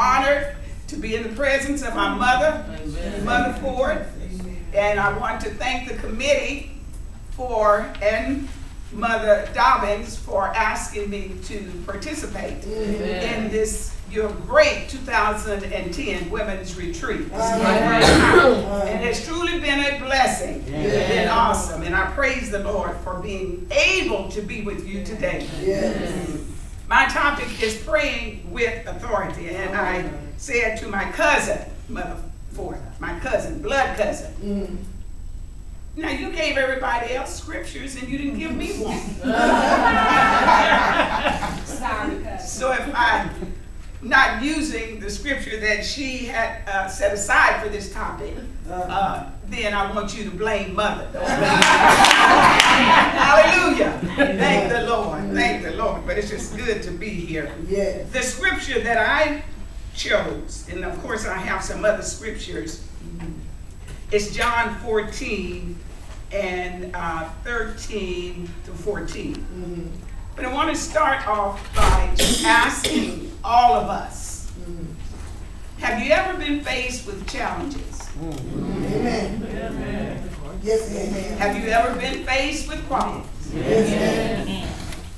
honored to be in the presence of my mother, Mother Ford. And I want to thank the committee for, and Mother Dobbins for asking me to participate in this, your great 2010 Women's Retreat. This is my first time. And it's truly been a blessing. It's been awesome. And I praise the Lord for being able to be with you today. Yes. My topic is praying with authority, and I said to my cousin, Mother Ford, my cousin, blood cousin. Mm. Now you gave everybody else scriptures, and you didn't give me one. Sorry, cousin. So if I'm not using the scripture that she had uh, set aside for this topic, uh, then I want you to blame mother. Don't blame me. Hallelujah. Thank the Lord. Thank the Lord. But it's just good to be here. Yes. The scripture that I chose, and of course I have some other scriptures, is John 14 and uh, 13 to 14. Mhm. But I want to start off by just asking all of us, have you ever been faced with challenges? Amen. Amen. Yes, amen. Have you ever been faced with problems? Yes, amen.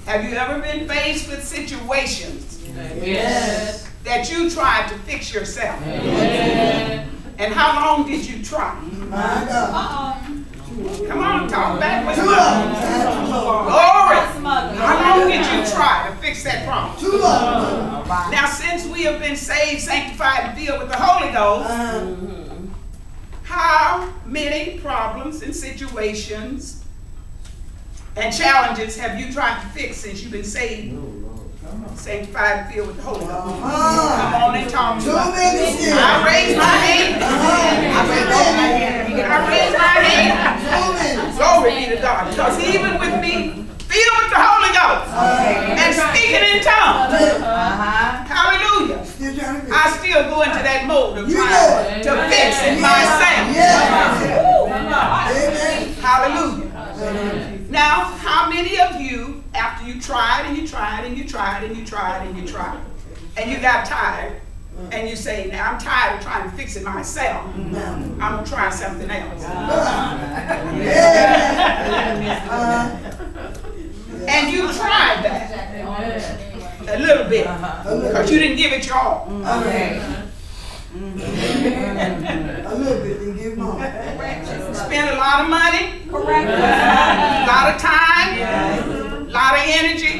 Have you ever been faced with situations Yes. that you tried to fix yourself? Yes. And how long did you try? My God. Uh-oh. Come on, talk back with Too me. long. Too long. Glory! Mother. How long did you try to fix that problem? Too long. Now, since we have been saved, sanctified, and filled with the Holy Ghost, Uh, how many problems and situations and challenges have you tried to fix since you've been saved, sanctified, filled with the Holy Ghost? Come uh-huh. on and talk to me. I raise my hand. Uh-huh. Too many. I raise my hand. Glory be to God. Because even with me, filled with the Holy Ghost and speaking in tongues, hallelujah, Still trying. I still go into that mode of trying to fix it myself. Yes. Amen. Hallelujah. Now, how many of you, after you tried and you tried and you tried and you tried and you tried, and you got tired, and you say, now I'm tired of trying to fix it myself, I'm gonna try something else. Yeah. Uh, And you tried that a little bit, a little because you didn't give it your all. Okay. A little bit, then give more. Spent a lot of money, Correct. a lot of time, a lot of energy,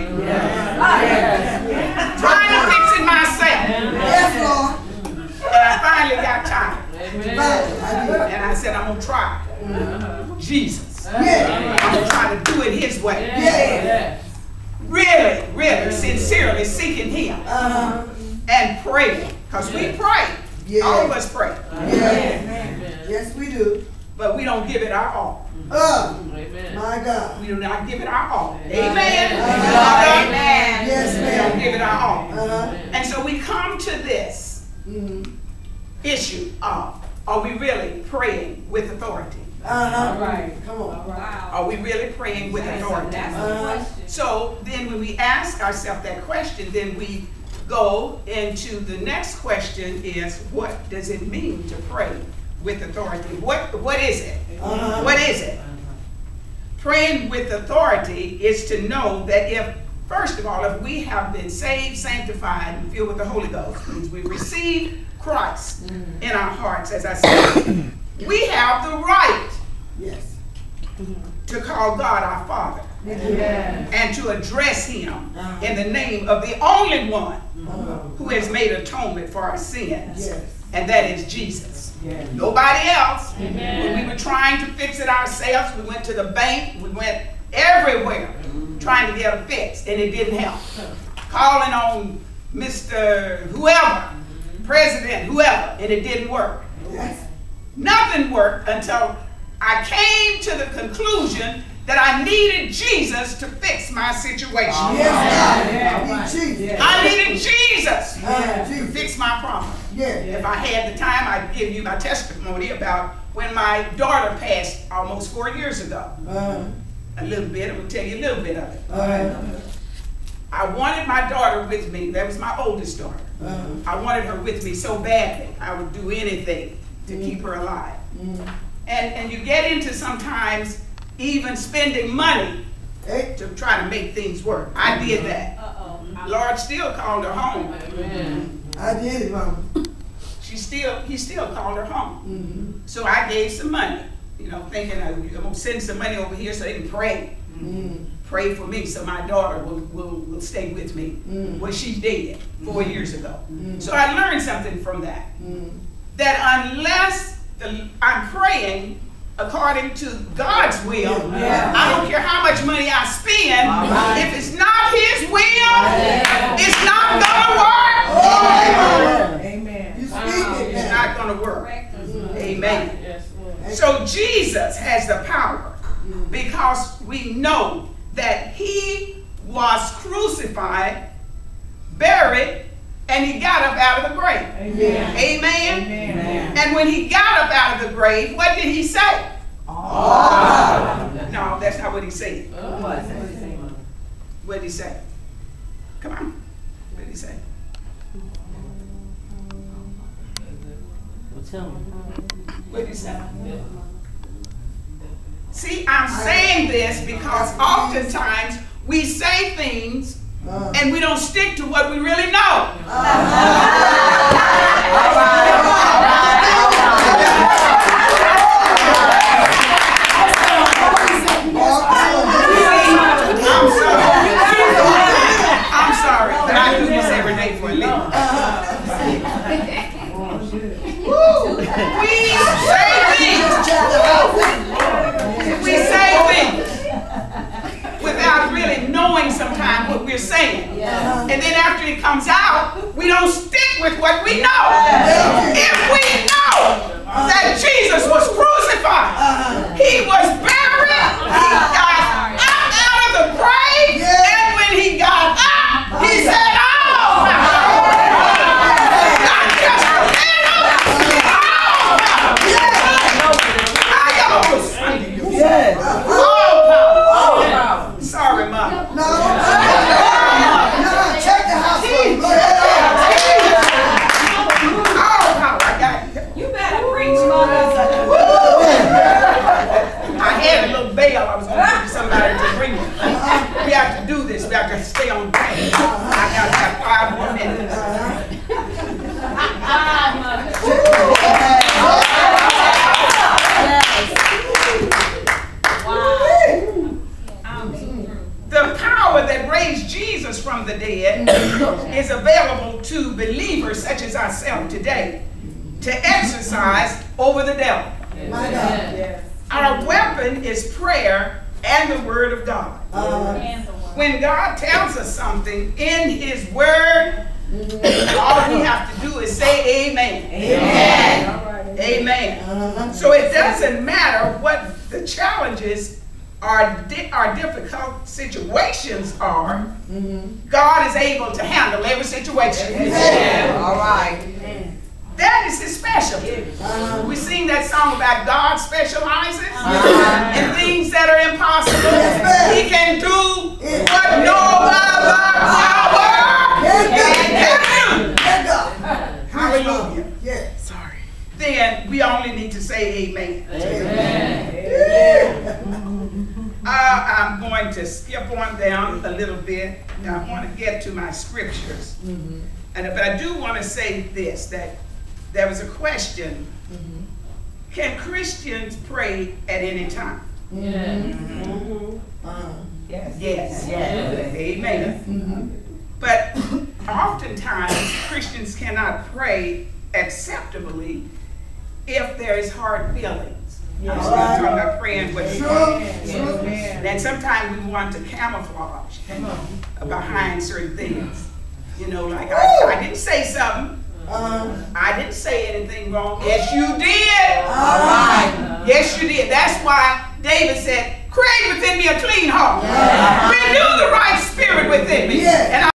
trying to fix it myself. Yes, Lord. And I finally got tired. Right. I did. And I said, I'm gonna try Jesus. Yeah. I'm gonna try to do it his way. Yeah. Really, really, sincerely seeking him Uh-huh. and praying. Because we pray. Yeah. All of us pray. Yeah. Yes, we do. But we don't give it our all. Uh, my God. We do not give it our all. Amen. Amen. Yes, We don't ma'am. give it our all. Uh-huh. And so we come to this Mhm. issue of are we really praying with authority? Uh-huh. Right. Come on. Wow. Are we really praying with authority? That's Uh-huh. question. So then when we ask ourselves that question, then we go into the next question is what does it mean to pray with authority? What what is it? Uh-huh. What is it? Praying with authority is to know that if first of all, if we have been saved, sanctified, and filled with the Holy Ghost, means we receive Christ mm. in our hearts, as I said, we have the right Yes. to call God our Father and to address him uh-huh. in the name of the only one Uh-huh. who has made atonement for our sins, Yes. and that is Jesus. Nobody else. When we were trying to fix it ourselves, we went to the bank, we went everywhere mm-hmm. trying to get it fixed, and it didn't help. Calling on Mr. whoever, President, whoever, and it didn't work. Yes. Nothing worked until I came to the conclusion that I needed Jesus to fix my situation. Yes, God. I need Jesus. I needed Jesus to fix my problem. Yeah. If I had the time, I'd give you my testimony about when my daughter passed almost four years ago. Uh, A little bit, I'm gonna tell you a little bit of it. uh, I wanted my daughter with me. That was my oldest daughter. Uh-huh. I wanted her with me so badly. I would do anything to keep her alive. Mm. And, and you get into sometimes even spending money Hey, to try to make things work. I did that. Uh-oh. Lord still called her home. I did it, mama. She still, he still called her home. Mm-hmm. So I gave some money, you know, thinking uh, I'm gonna send some money over here so they can pray. Mm. Pray for me so my daughter will, will, will stay with me. Mm. Well, she did four years ago. Mm. So I learned something from that. Mm. That unless the, I'm praying according to God's will, Yeah. I don't care how much money I spend, All right. if it's not His will, it's not gonna work. Oh, Amen. You speak it It's now. not gonna work. Correct us. Amen. Yes, So Jesus has the power because we know that he was crucified, buried, and he got up out of the grave. Amen. Amen. Amen. And when he got up out of the grave, what did he say? No, that's not what he said. What did he say? Come on. What did he say? What did he say? See, I'm saying this because oftentimes we say things Uh, and we don't stick to what we really know. I'm sorry. I'm sorry, but I do this every day for a living. We say things, we say things without really knowing sometimes what we're saying. And then after it comes out, we don't stick with what we know. If we know that Jesus was crucified, he was buried, he got up out of the grave, and when he got up, he said, Oh, not just a little, oh, Yes. all power. Sorry, Mom. No, no, check the house. Go ahead. All power. I got it. You better preach, Mother. I had a little bell I was going to give somebody to bring me. We have to do this. We have to stay on track. I got to have five more minutes. Wow, Mother. Wow. I'm through. The power that raised Jesus from the dead is available to believers such as ourselves today to exercise over the devil. My God. Our weapon is prayer and the word of God. Uh, And the one. When God tells us something in His Word, all we have to do is say Amen. Amen. Amen. uh-huh. So it doesn't matter what the challenges or, di- or difficult situations are, God is able to handle every situation. All right. That is His specialty. Uh, We sing that song about God specializes Uh-huh. in things that are impossible. Yes. He can do Yes. what no other power Yes, can do. Let. Hallelujah. Yes. Sorry. Then we only need to say amen. Yeah. Uh, I'm going to skip on down a little bit. I want to get to my scriptures. And, but I do want to say this, that there was a question. Can Christians pray at any time? Uh, Yes. Amen. But oftentimes Christians cannot pray acceptably if there is hard feelings. I'm not talking about praying with. And sometimes we want to camouflage behind certain things. You know, like I, I didn't say something. uh, I didn't say anything wrong. Yes, you did. all right. Yes, you did. That's why David said, create within me a clean heart. Renew the right spirit within me. Yeah. And